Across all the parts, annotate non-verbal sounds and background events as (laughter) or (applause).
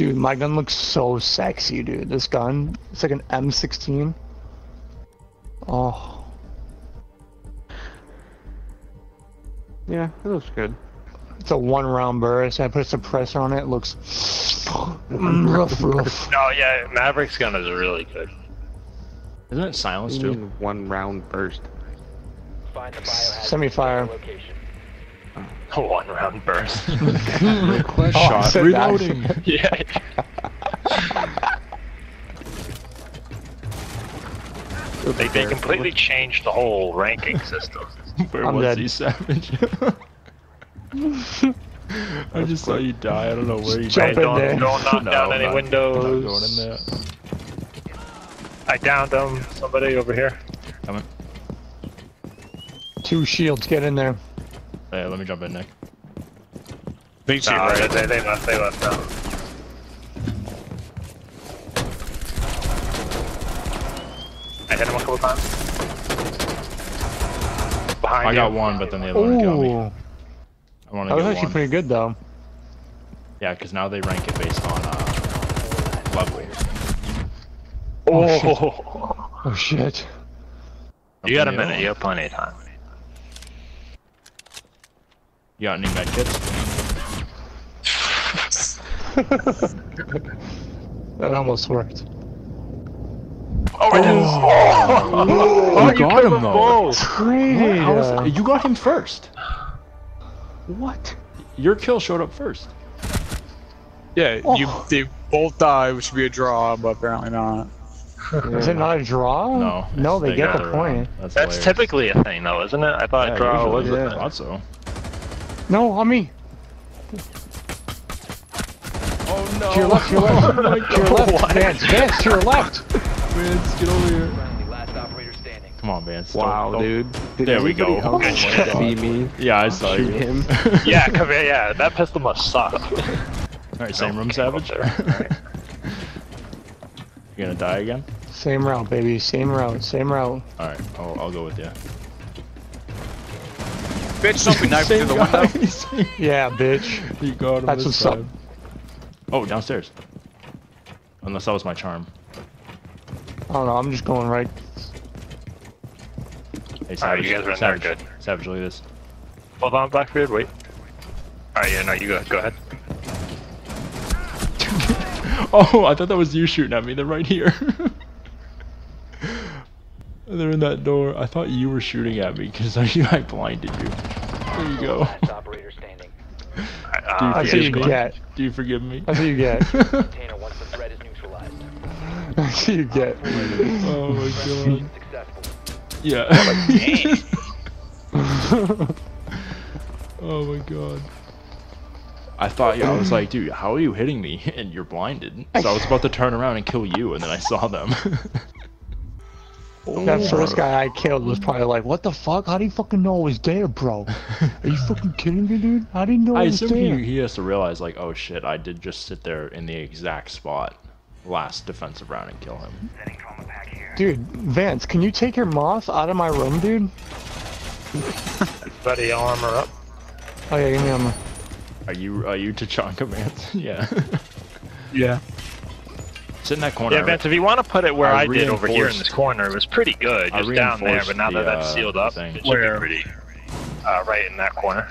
Dude, my gun looks so sexy, dude. This gun, it's like an M16. Oh, Yeah, it looks good. it's a one round burst. I put a suppressor on it. it looks (sniffs) rough, rough. No, yeah, Maverick's gun is really good. Isn't it silence too? one round burst. Find the biohazard Semi-fire. location. One round burst. (laughs) Request Oh, shot said that. reloading. (laughs) yeah. They, they completely changed the whole ranking system. (laughs) Where I'm was dead. he, Savage? I just saw you die. I don't know where you Jump Hey, in don't, there. don't knock No, down any not- windows. I'm not going in there. I downed him. Somebody over here. Coming. Two shields, get in there. Hey, let me jump in, Nick. Think to your they, right. they, they left. They left now. I hit him a couple times. Behind I got one, but then the other one killed me. I want that to was get actually one. pretty good though. Yeah, because now they rank it based on uh, level. Oh, Oh shit. (laughs) you got a minute. You have plenty of time. You got any medkits? (laughs) That almost worked. Oh, it is. Oh. oh, you got him though. Traded. How was- you got him first. what? Your kill showed up first. Yeah, oh. you Oh. they both die, which would be a draw, but apparently not. (laughs) Is it not a draw? No. No, it's- they, get the point. own. That's, That's typically a thing, though, isn't it? I thought Yeah, draw was usually. a I thing. thought so. No, on me. Oh no! To your left, to your left. (laughs) to your left. What? Vance, Vance, to your left. Vance, get over here. Last operator standing. Come on, Vance. don't- Wow, don't- dude. Did There we anybody go. else Good shit. See me Yeah, I saw shoot you. him. (laughs) Yeah, come here. Yeah, that pistol must suck. (laughs) Alright, same room, Savage. there. you gonna die again? Same route, baby. Same route. Same route. Alright, I'll, I'll go with you. Bitch, don't be (laughs) knifing through the window. window. (laughs) Yeah, bitch. you got him That's this what's up. Oh, downstairs. Unless that was my charm. I don't know. I'm just going right. Hey, Alright, you guys are in there. Savage, Good. Savage, look at this. Hold on, Blackbeard. Wait. Alright, yeah, no, you go. Go ahead. (laughs) Oh, I thought that was you shooting at me. They're right here. They're in that door. I thought you were shooting at me because I, (laughs) I blinded you. There you go. Last operator standing. That's yeah, what you get. Do you forgive me? I see you get. (laughs) Container once the threat is neutralized. (laughs) That's what you get. oh my god. Oh yeah. oh my god. I thought, yeah, I was like, dude, how are you hitting me? And you're blinded. So I was about to turn around and kill you, and then I saw them. That oh, first guy I killed was probably like, "What the fuck? How do you fucking know I was there, bro? (laughs) Are you fucking kidding me, dude? I didn't know I, I was assume there?" he, he has to realize, like, oh shit, I did just sit there in the exact spot last defensive round and kill him. Dude, Vance, can you take your moth out of my room, dude? Buddy, armor up. Oh yeah, give me armor. Are you are you Tachanka, man? (laughs) yeah. Yeah. Sit in that corner. Yeah, Vince, if you want to put it where I I, did over here in this corner, it was pretty good, just down there, but now that that's uh, sealed up, thing. it should Where? be pretty uh, right in that corner.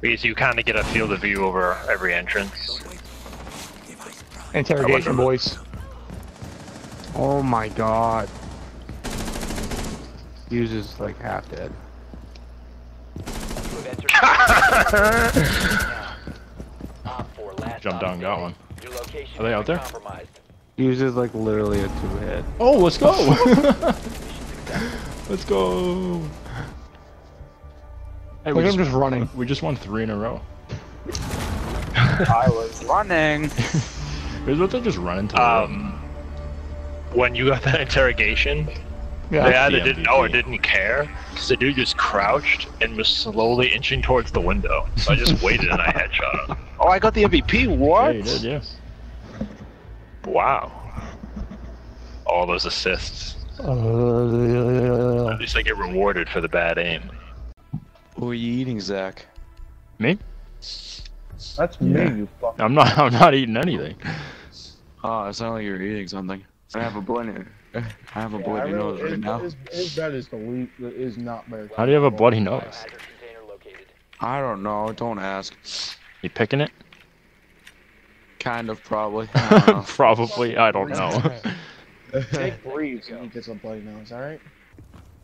Because you kind of get a field of view over every entrance. Interrogation, wonder- boys. Oh my god. Uses like half dead. (laughs) You have entered. Op four, last Jump down, got one. Your location Are they out there? Compromised. Uses like literally a two hit. Oh, (laughs) let's go! let's go! Hey, we Look at him just, just running. we just won three in a row. (laughs) I was running. Here's what they just run into. the Um, when you got that interrogation, Yeah. they either the didn't know or didn't care, because the dude just crouched and was slowly inching towards the window. So I just (laughs) waited and I headshot him. Oh, I got the MVP. Yeah, What? you did, yeah. Wow. All those assists. Uh, At least I get rewarded for the bad aim. What are you eating, Zach? Me? That's me, you fuck. I'm not. I'm not eating anything. Oh, it sounded like you were eating something. I have a bloody. I have a Yeah, bloody really- nose right his, now. His, his bed is the weak. Is not very. How do you have a bloody nose? Container located. I don't know. Don't ask. You picking it? Kind of, probably. (laughs) I don't know. Probably. I don't know. (laughs) Take (laughs) breathes and he gets a bloody nose. All right.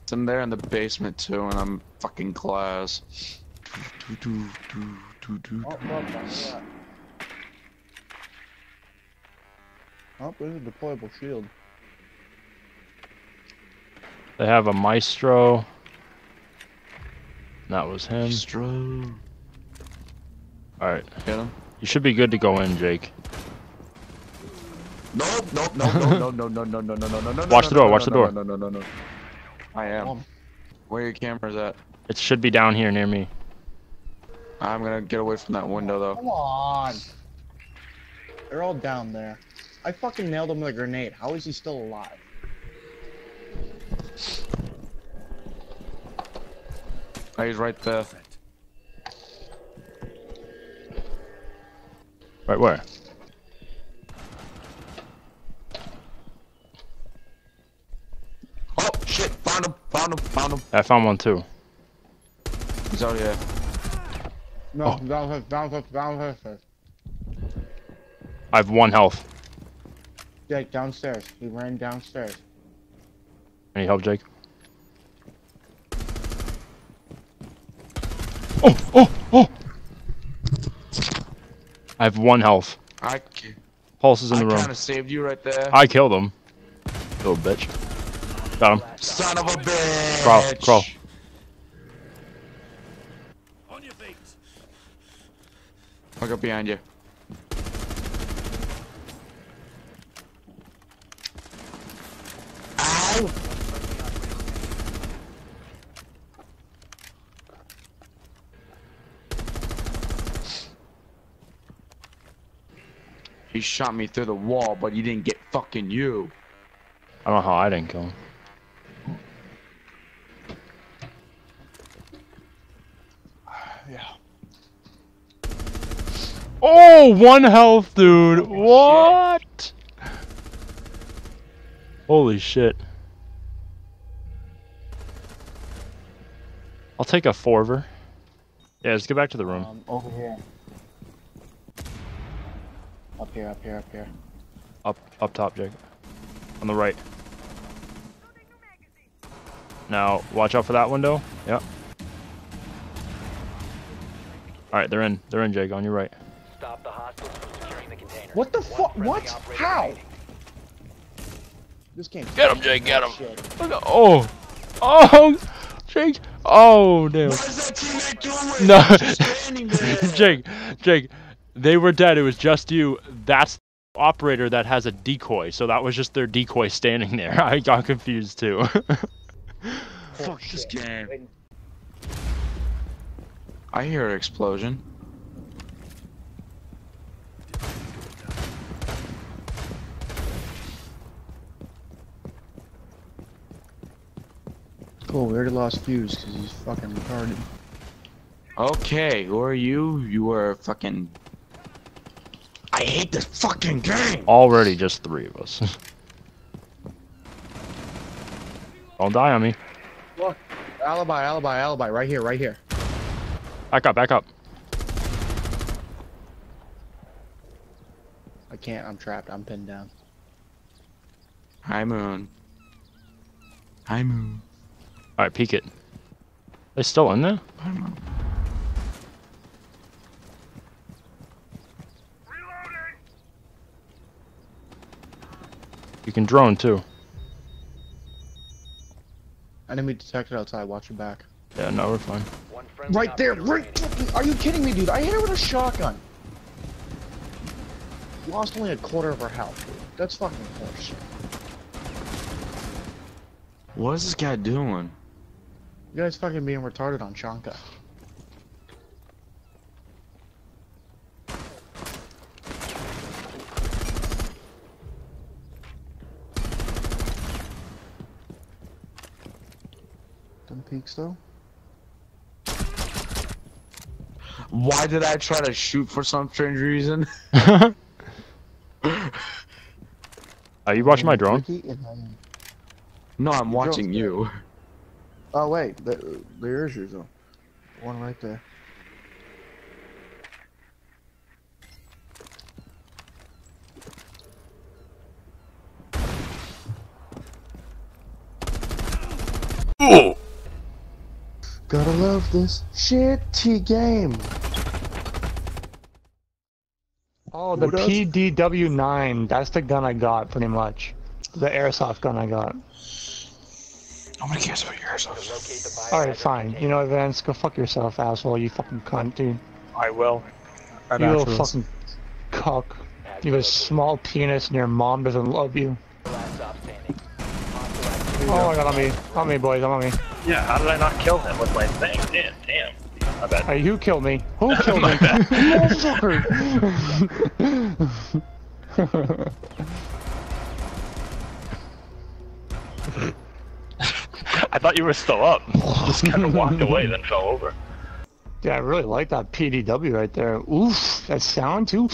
It's in there in the basement too, and I'm fucking class. Do, do, do, do, do, Oh, do. look. Oh, there's a deployable shield. They have a maestro. That was him. Stro. All right. Get him. You should be good to go in, Jake. Nope, nope, nope, no, no, no, no, no, no, no, no, no, no. Watch the door, no, watch no, the door. No, no, no, no, no. I am. Um, Where your cameras at? It should be down here near me. I'm gonna get away from that window though. Come on. They're all down there. I fucking nailed him with a grenade. How is he still alive? Oh, he's right there. Right where? Oh shit! Found him! Found him! Found him! I found one too. He's out here. No, Oh. down, down, down, down, down. I have one health. Jake, downstairs. He ran downstairs. Any help, Jake? Oh, oh! I have one health. I, Pulse is in I the room. kind of saved you right there. I killed him. Little bitch. Got him. Son of a bitch! Crawl, crawl. Look up behind you. Ow! He shot me through the wall, but he didn't get fucking you. I don't know how I didn't kill him. (sighs) Yeah. Oh, one health, dude. What? Holy shit. I'll take a forver. Yeah, let's get back to the room. Um, over here. Up here, up here, up here. Up, up top, Jake. On the right. Now, watch out for that window. Yep. All right, they're in. They're in, Jake. On your right. Stop the hostiles from securing the container. What the One fuck? What? How? remaining. This game. Get him, Jake. Get him. Shit. Oh, oh, Jake. Oh, damn. What is that teammate doing? No. Standing (laughs) there. Jake, Jake, they were dead. It was just you. That's the operator that has a decoy. So that was just their decoy standing there. (laughs) I got confused too. (laughs) Fuck this game. I hear an explosion. Cool, we already lost Fuse because he's fucking retarded. Okay, who are you? You are fucking. I hate this fucking game. Already just three of us. (laughs) Don't die on me. Look, alibi, alibi, alibi, right here, right here. Back up, back up. I can't, I'm trapped, I'm pinned down. Hi, Moon. Hi, Moon. All right, peek it. They still in there? Hi, Moon. You can drone too. Enemy detected outside, watch your back. Yeah, no, we're fine. Right there, right fucking, are you kidding me, dude? I hit her with a shotgun. Lost only a quarter of her health, dude. That's fucking horseshit. What is this guy doing? You guys fucking being retarded on Chanka. Them peaks though. Why did I try to shoot for some strange reason? (laughs) (laughs) Are you watching my drone? Ricky and I- No, I'm watching you. Oh wait, there, there is yours though. One right there. Gotta love this shitty game. Oh, the PDW9. That's the gun I got, pretty much. The airsoft gun I got. Nobody cares about yours. Locate the biohazard Alright, fine. You know what, Vance? Go fuck yourself, asshole. You fucking cunt, dude. I will. You little fucking cock. You have a small penis and your mom doesn't love you. Last stop standing. Hostile Oh my god, on me. On me, boys. I'm on me. Yeah, how did I not kill him with my thing? Damn, damn. I bet. Hey, who killed me? Who (laughs) killed me? My bad. (laughs) Motherfucker! (laughs) I thought you were still up. Just kind of walked away, then fell over. yeah, I really like that PDW right there. Oof, that sound too.